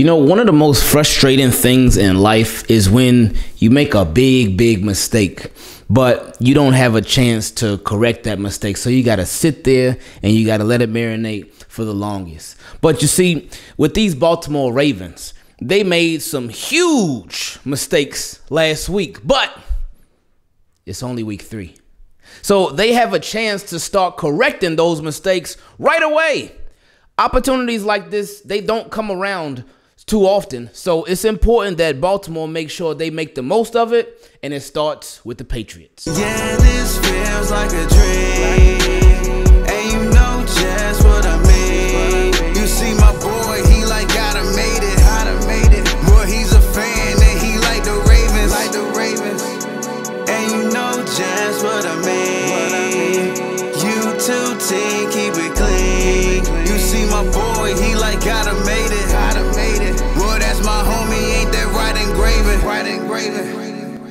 You know, one of the most frustrating things in life is when you make a big, big mistake, but you don't have a chance to correct that mistake. So you got to sit there and you got to let it marinate for the longest. But you see, with these Baltimore Ravens, they made some huge mistakes last week, but it's only week three. So they have a chance to start correcting those mistakes right away. Opportunities like this, they don't come around too often. So it's important that Baltimore make sure they make the most of it, and it starts with the Patriots. Yeah,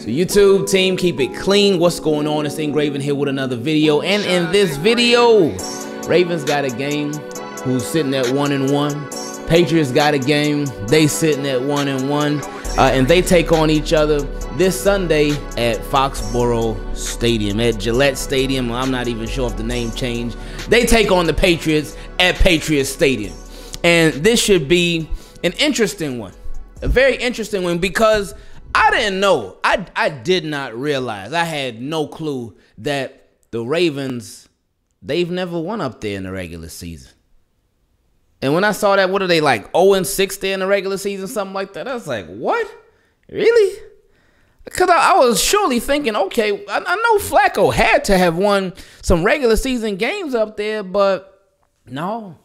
YouTube team, keep it clean. What's going on? It's Ingraven here with another video. And in this video, Ravens got a game who's sitting at one and one. Patriots got a game. They sitting at one and one. Uh, and they take on each other this Sunday at Foxborough Stadium, at Gillette Stadium. I'm not even sure if the name changed. They take on the Patriots at Patriots Stadium. And this should be an interesting one. A very interesting one because I didn't know. I, I did not realize. I had no clue that the Ravens, they've never won up there in the regular season. And when I saw that, what are they like 0 and 6 there in the regular season, something like that? I was like, what? Really? Because I, I was surely thinking, okay, I, I know Flacco had to have won some regular season games up there, but no.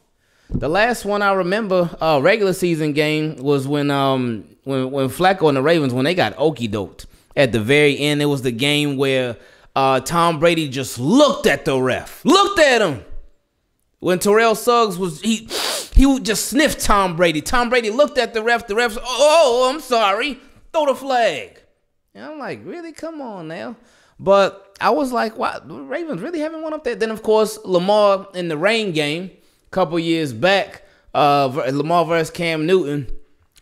The last one I remember, uh, regular season game was when um when when Flacco and the Ravens when they got okey doked at the very end. It was the game where uh, Tom Brady just looked at the ref, looked at him. When Terrell Suggs was he he would just sniff Tom Brady. Tom Brady looked at the ref. The ref, oh, I'm sorry, throw the flag. And I'm like, really? Come on now. But I was like, wow, the Ravens really haven't won up there. Then of course Lamar in the rain game couple years back, uh, Lamar versus Cam Newton,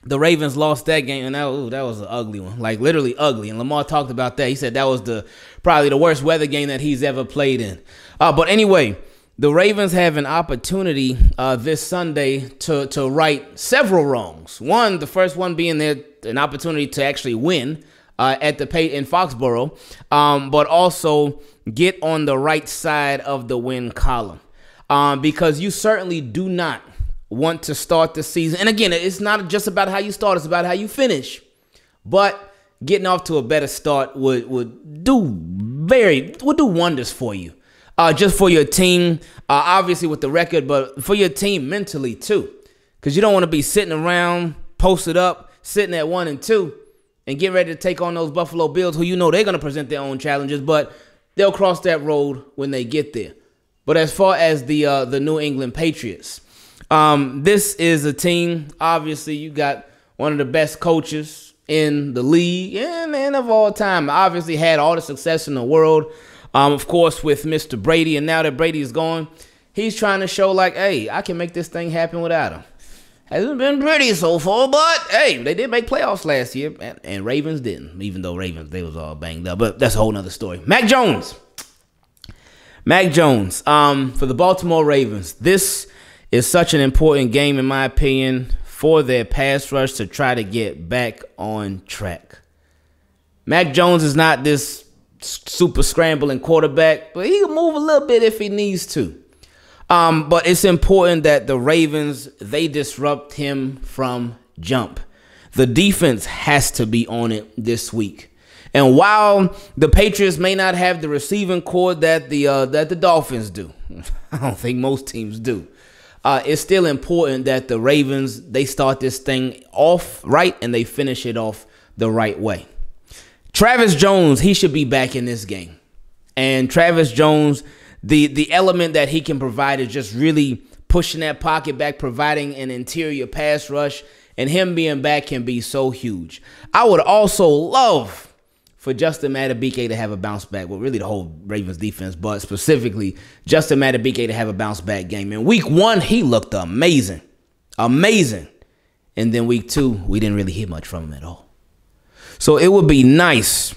the Ravens lost that game, and that, ooh, that was an ugly one, like literally ugly. And Lamar talked about that. He said that was the probably the worst weather game that he's ever played in. Uh, but anyway, the Ravens have an opportunity uh, this Sunday to to right several wrongs. One, the first one being there an opportunity to actually win. Uh, at the pay in Foxborough, um, but also get on the right side of the win column um, because you certainly do not want to start the season. And again, it's not just about how you start; it's about how you finish. But getting off to a better start would would do very would do wonders for you, uh, just for your team. Uh, obviously with the record, but for your team mentally too, because you don't want to be sitting around posted up, sitting at one and two, and get ready to take on those Buffalo Bills, who you know they're going to present their own challenges, but they'll cross that road when they get there. But as far as the uh, the New England Patriots, um, this is a team. Obviously, you got one of the best coaches in the league and, and of all time. Obviously, had all the success in the world. Um, of course, with Mr. Brady, and now that Brady is gone, he's trying to show like, hey, I can make this thing happen without him. Hasn't been pretty so far, but hey, they did make playoffs last year, and, and Ravens didn't. Even though Ravens they was all banged up, but that's a whole nother story. Mac Jones. Mac Jones, um, for the Baltimore Ravens, this is such an important game, in my opinion, for their pass rush to try to get back on track. Mac Jones is not this super scrambling quarterback, but he can move a little bit if he needs to. Um, but it's important that the Ravens they disrupt him from jump. The defense has to be on it this week. And while the Patriots may not have the receiving corps that the uh, that the Dolphins do, I don't think most teams do. Uh, it's still important that the Ravens they start this thing off right and they finish it off the right way. Travis Jones, he should be back in this game. And Travis Jones, the the element that he can provide is just really pushing that pocket back, providing an interior pass rush, and him being back can be so huge. I would also love for Justin Madubuike to have a bounce back. Well, really the whole Ravens defense, but specifically Justin Madubuike to have a bounce back game. In week one, he looked amazing. Amazing. And then week two, we didn't really hear much from him at all. So it would be nice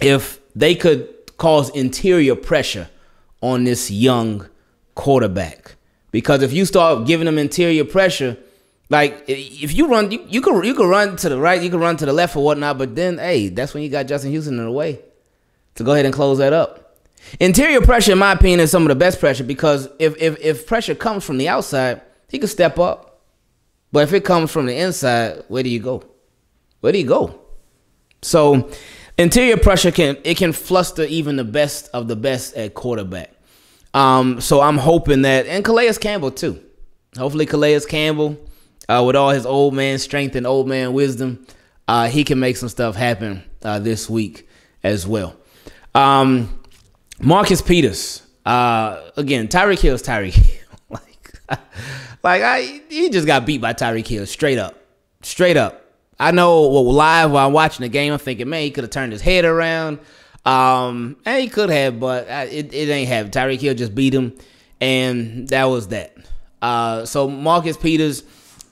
if they could cause interior pressure on this young quarterback. Because if you start giving them interior pressure, like if you run, you, you could you could run to the right, you could run to the left or whatnot. But then, hey, that's when you got Justin Houston in the way to go ahead and close that up. Interior pressure, in my opinion, is some of the best pressure because if if if pressure comes from the outside, he could step up. But if it comes from the inside, where do you go? Where do you go? So interior pressure can it can fluster even the best of the best at quarterback. Um, so I'm hoping that and Calais Campbell too. Hopefully Calais Campbell uh, with all his old man strength and old man wisdom, uh, he can make some stuff happen uh, this week as well. Um, Marcus Peters, uh, again, Tyreek Hill's Tyreek Hill. like, like I, he just got beat by Tyreek Hill straight up, straight up. I know well, live while I'm watching the game, I'm thinking, man, he could have turned his head around. Um, and he could have, but it, it ain't have. Tyreek Hill just beat him, and that was that. Uh, so Marcus Peters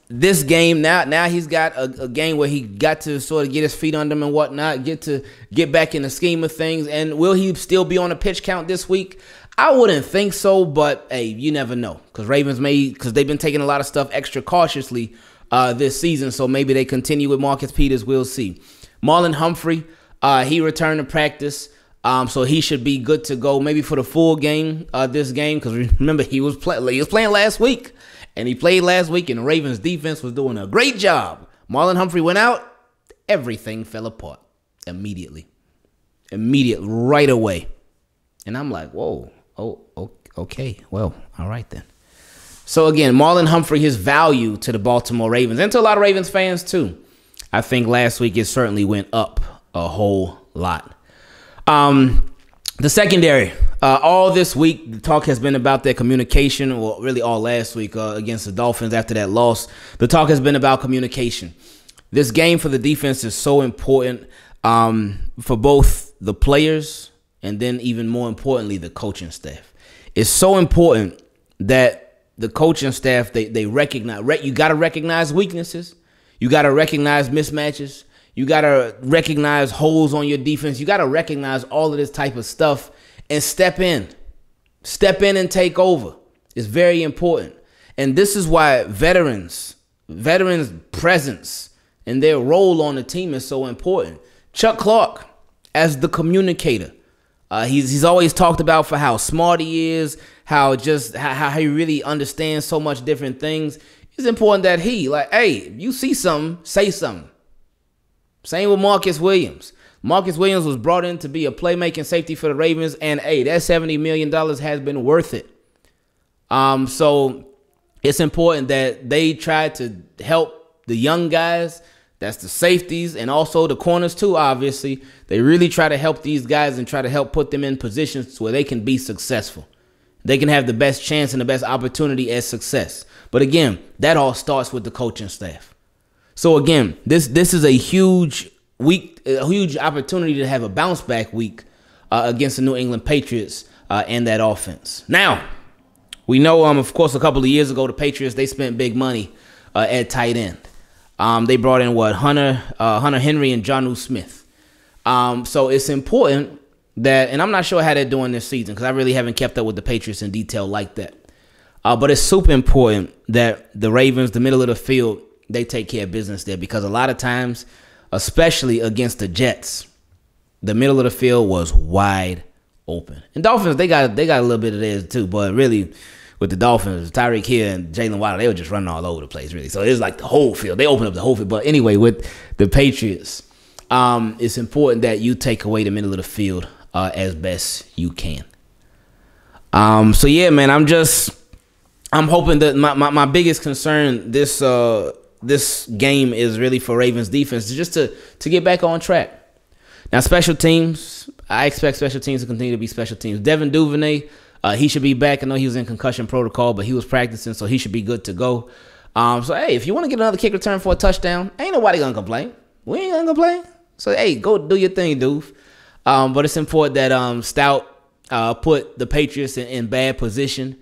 this game now now he's got a, a, game where he got to sort of get his feet under him and whatnot get to get back in the scheme of things. And will he still be on a pitch count this week? I wouldn't think so but hey you never know. Because ravens may because they've been taking a lot of stuff extra cautiously uh, this season. So maybe they continue with marcus peters. We'll see. Marlon humphrey uh, he returned to practice. Um, so he should be good to go maybe for the full game uh, this game. Because remember he was, play- he was playing last week and he played last week, and the Ravens defense was doing a great job. Marlon Humphrey went out, everything fell apart immediately. Immediate, right away. And I'm like, whoa, oh, okay, well, all right then. So again, Marlon Humphrey, his value to the Baltimore Ravens and to a lot of Ravens fans too. I think last week it certainly went up a whole lot. Um, the secondary, uh, all this week, the talk has been about their communication, Well, really all last week uh, against the Dolphins after that loss. The talk has been about communication. This game for the defense is so important um, for both the players and then, even more importantly, the coaching staff. It's so important that the coaching staff they they recognize. You got to recognize weaknesses. You got to recognize mismatches. You got to recognize holes on your defense. You got to recognize all of this type of stuff and step in. Step in and take over. It's very important. And this is why veterans, veterans' presence and their role on the team is so important. Chuck Clark, as the communicator, uh, he's he's always talked about for how smart he is, how just how, how he really understands so much different things. It's important that he like, hey, you see something, say something. Same with Marcus Williams. Marcus Williams was brought in to be a playmaking safety for the Ravens, and hey, that $70 million has been worth it. Um, so it's important that they try to help the young guys. That's the safeties and also the corners too, obviously. They really try to help these guys and try to help put them in positions where they can be successful. They can have the best chance and the best opportunity at success. But again, that all starts with the coaching staff. So again, this this is a huge week, a huge opportunity to have a bounce back week uh, against the New England Patriots uh, and that offense. Now, we know, um, of course, a couple of years ago, the Patriots they spent big money uh, at tight end. Um, they brought in what Hunter, uh, Hunter Henry, and Jonnu Smith. Um, so it's important that, and I'm not sure how they're doing this season because I really haven't kept up with the Patriots in detail like that. Uh, but it's super important that the Ravens, the middle of the field, they take care of business there because a lot of times, especially against the Jets, the middle of the field was wide open. And Dolphins, they got they got a little bit of theirs too, but really with the Dolphins, Tyreek Hill and Jaylen Waddle, they were just running all over the place, really. So it was like the whole field. They opened up the whole field. But anyway, with the Patriots, um, it's important that you take away the middle of the field uh, as best you can. Um, so yeah, man, I'm just I'm hoping that my, my, my biggest concern this uh this game is really for Ravens defense just to to get back on track. Now, special teams, I expect special teams to continue to be special teams. Devin Duvernay, uh, he should be back. I know he was in concussion protocol, but he was practicing, so he should be good to go. Um, so hey, if you want to get another kick return for a touchdown, ain't nobody gonna complain. We ain't gonna complain. So hey, go do your thing, dude. Um, but it's important that um, Stout uh, put the Patriots in, in bad position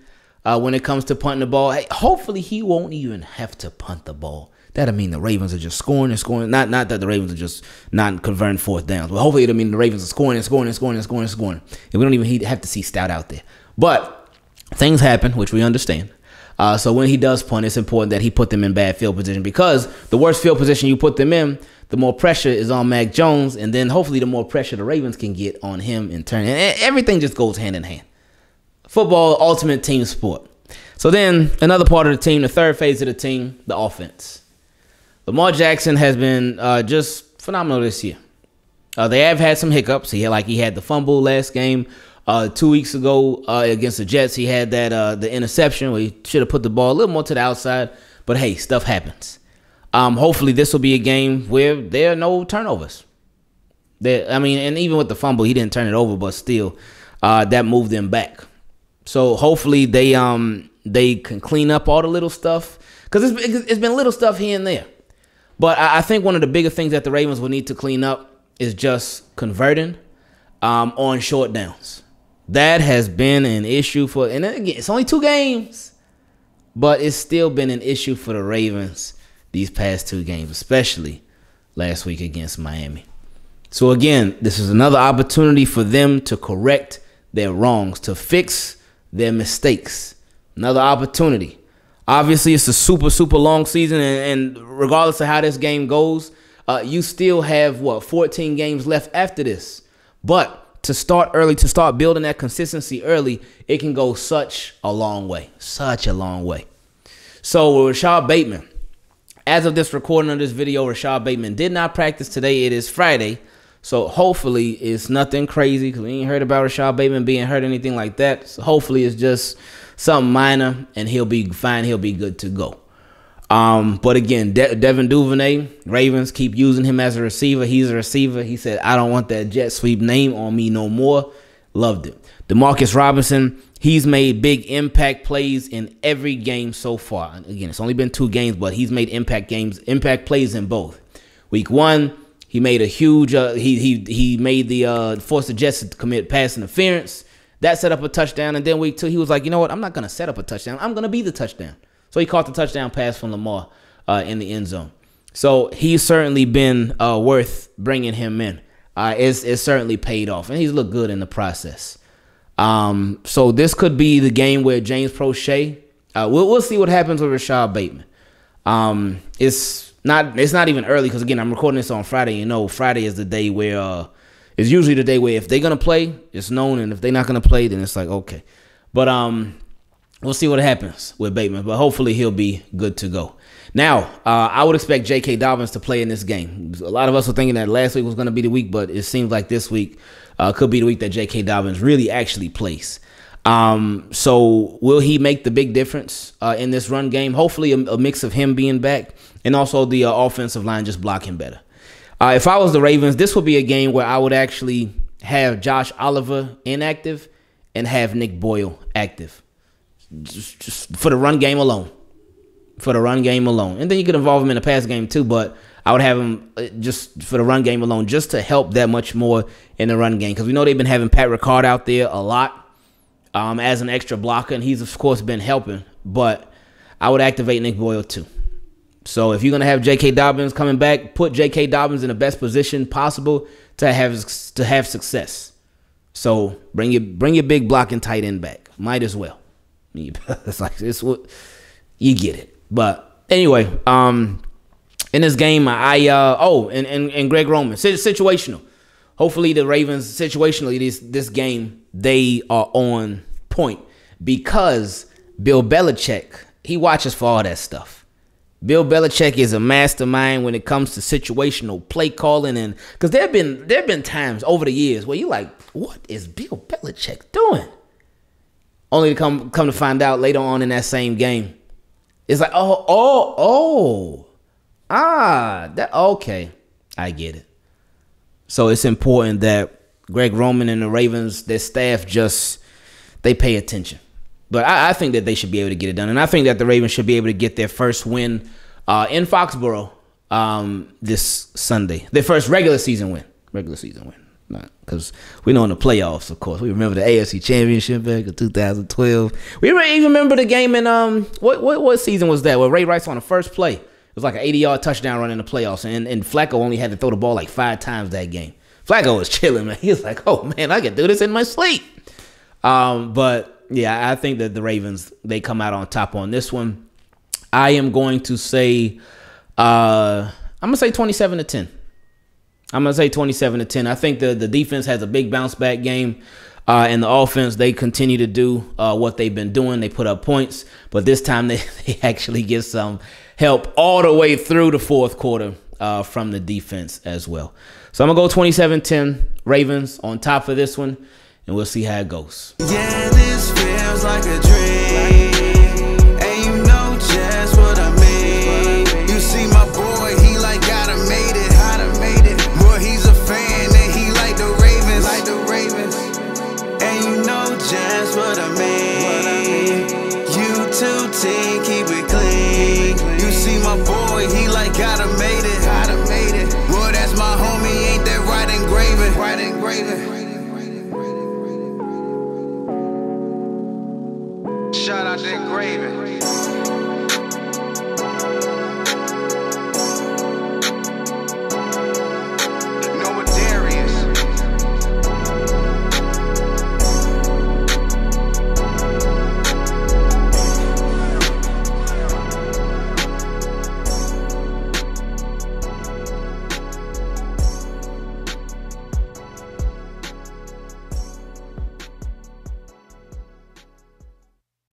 uh, when it comes to punting the ball. Hey, hopefully he won't even have to punt the ball that'll mean the Ravens are just scoring and scoring. Not not that the Ravens are just not converting fourth downs, but hopefully it'll mean the Ravens are scoring and scoring and scoring and scoring and scoring. And we don't even have to see Stout out there. But things happen, which we understand. Uh, so when he does punt, it's important that he put them in bad field position because the worse field position you put them in, the more pressure is on Mac Jones, and then hopefully the more pressure the Ravens can get on him in turn. And everything just goes hand in hand. Football, ultimate team sport. So then another part of the team, the third phase of the team, the offense. Lamar Jackson has been uh, just phenomenal this year. Uh, they have had some hiccups. He had, like he had the fumble last game. Uh, two weeks ago uh, against the Jets, he had that uh, the interception where he should have put the ball a little more to the outside. But hey, stuff happens. Um, hopefully, this will be a game where there are no turnovers. There, I mean, and even with the fumble, he didn't turn it over, but still, uh, that moved them back. So hopefully, they um they can clean up all the little stuff because it's, it's been little stuff here and there. But I think one of the bigger things that the Ravens will need to clean up is just converting um, on short downs. That has been an issue for, and again, it's only two games, but it's still been an issue for the Ravens these past two games, especially last week against Miami. So again, this is another opportunity for them to correct their wrongs, to fix their mistakes. Another opportunity. Obviously, it's a super, super long season, and, and regardless of how this game goes, uh, you still have what 14 games left after this. But to start early, to start building that consistency early, it can go such a long way, such a long way. So with Rashod Bateman, as of this recording of this video, Rashod Bateman did not practice today. It is Friday. So hopefully it's nothing crazy because we ain't heard about Rashod Bateman being hurt, anything like that. So hopefully it's just something minor, and he'll be fine. He'll be good to go. Um, but again, De- Devin Duvernay, Ravens keep using him as a receiver. He's a receiver. He said, "I don't want that jet sweep name on me no more." Loved it. Demarcus Robinson, he's made big impact plays in every game so far. Again, it's only been two games, but he's made impact games, impact plays in both. Week one, he made a huge. Uh, he he he made the uh, forced the Jets to commit pass interference. That set up a touchdown, and then week two, he was like, you know what? I'm not gonna set up a touchdown. I'm gonna be the touchdown. So he caught the touchdown pass from Lamar uh, in the end zone. So he's certainly been uh, worth bringing him in. Uh, it's, it's certainly paid off, and he's looked good in the process. Um, so this could be the game where James Proche. Uh, we'll we'll see what happens with Rashod Bateman. Um, it's not it's not even early because again I'm recording this on Friday. You know, Friday is the day where uh, it's usually the day where if they're gonna play, it's known, and if they're not gonna play, then it's like okay. But um, we'll see what happens with Bateman. But hopefully he'll be good to go. Now, uh, I would expect J.K. Dobbins to play in this game. A lot of us were thinking that last week was going to be the week, but it seems like this week uh, could be the week that J.K. Dobbins really actually plays. Um, so will he make the big difference uh, in this run game? Hopefully, a, a, mix of him being back and also the uh, offensive line just blocking better. Uh, if I was the Ravens, this would be a game where I would actually have Josh Oliver inactive and have Nick Boyle active, just, just for the run game alone. For the run game alone, and then you could involve him in the pass game too. But I would have him uh, just for the run game alone, just to help that much more in the run game because we know they've been having Pat Ricard out there a lot um, as an extra blocker, and he's of course been helping. But I would activate Nick Boyle too. So if you're gonna have J.K. Dobbins coming back, put J.K. Dobbins in the best position possible to have to have success. So bring your bring your big blocking tight end back. Might as well. it's like it's what you get it. But anyway, um, in this game, I uh oh, and and, and Greg Roman situational. Hopefully the Ravens situationally this this game they are on point because Bill Belichick he watches for all that stuff. Bill Belichick is a mastermind when it comes to situational play calling, and because there've been there've been times over the years where you're like, what is Bill Belichick doing? Only to come come to find out later on in that same game, it's like, oh, oh, oh, ah, that okay, I get it. So it's important that Greg Roman and the Ravens, their staff, just they pay attention. But I, I, think that they should be able to get it done, and I think that the Ravens should be able to get their first win uh, in Foxborough um, this Sunday. Their first regular season win. Regular season win. Not because we know in the playoffs, of course. We remember the AFC Championship back in 2012. We even remember the game in um what what what season was that? Where Ray Rice on the first play was like an 80 yard touchdown run in the playoffs, and, and Flacco only had to throw the ball like five times that game. Flacco was chilling, man. He was like, oh man, I can do this in my sleep. Um, but yeah, I think that the Ravens they come out on top on this one. I am going to say, uh, I'm gonna say 27 to 10. I'm gonna say 27 to 10. I think the the defense has a big bounce back game. Uh, and the offense, they continue to do uh, what they've been doing. They put up points, but this time they, they actually get some help all the way through the fourth quarter uh, from the defense as well. So I'm going to go 27 10 Ravens on top of this one, and we'll see how it goes. Yeah, Shout out to Ingraven.